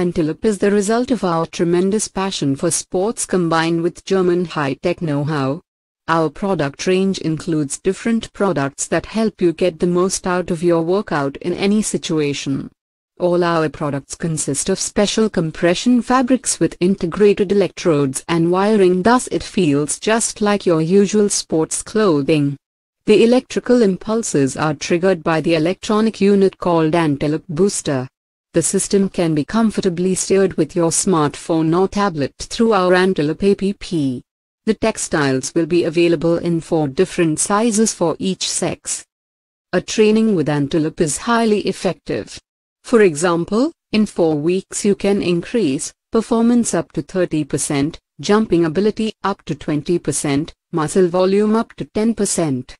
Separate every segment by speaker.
Speaker 1: Antelope is the result of our tremendous passion for sports combined with German high-tech know-how. Our product range includes different products that help you get the most out of your workout in any situation. All our products consist of special compression fabrics with integrated electrodes and wiring thus it feels just like your usual sports clothing. The electrical impulses are triggered by the electronic unit called Antelope Booster. The system can be comfortably steered with your smartphone or tablet through our Antelope app. The textiles will be available in four different sizes for each sex. A training with Antelope is highly effective. For example, in 4 weeks you can increase performance up to 30%, jumping ability up to 20%, muscle volume up to 10%.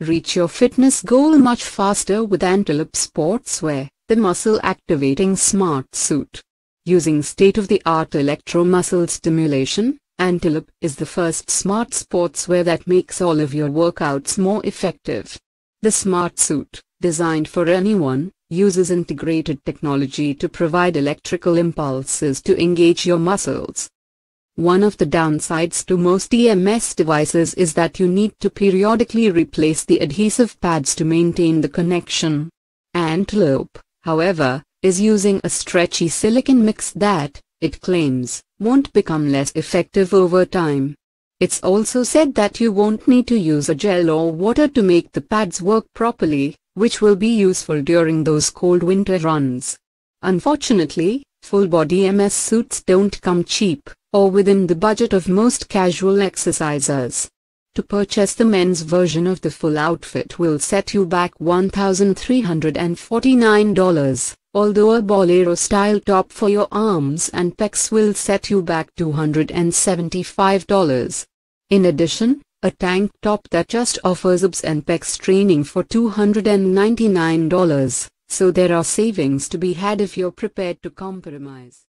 Speaker 1: Reach your fitness goal much faster with Antelope Sportswear, the muscle-activating smart suit. Using state-of-the-art electromuscle stimulation, Antelope is the first smart sportswear that makes all of your workouts more effective. The smart suit, designed for anyone, uses integrated technology to provide electrical impulses to engage your muscles. One of the downsides to most EMS devices is that you need to periodically replace the adhesive pads to maintain the connection. Antelope, however, is using a stretchy silicon mix that, it claims, won't become less effective over time. It's also said that you won't need to use a gel or water to make the pads work properly, which will be useful during those cold winter runs. Unfortunately, full-body EMS suits don't come cheap or within the budget of most casual exercisers. To purchase the men's version of the full outfit will set you back $1,349, although a bolero-style top for your arms and pecs will set you back $275. In addition, a tank top that just offers abs and pecs training for $299, so there are savings to be had if you're prepared to compromise.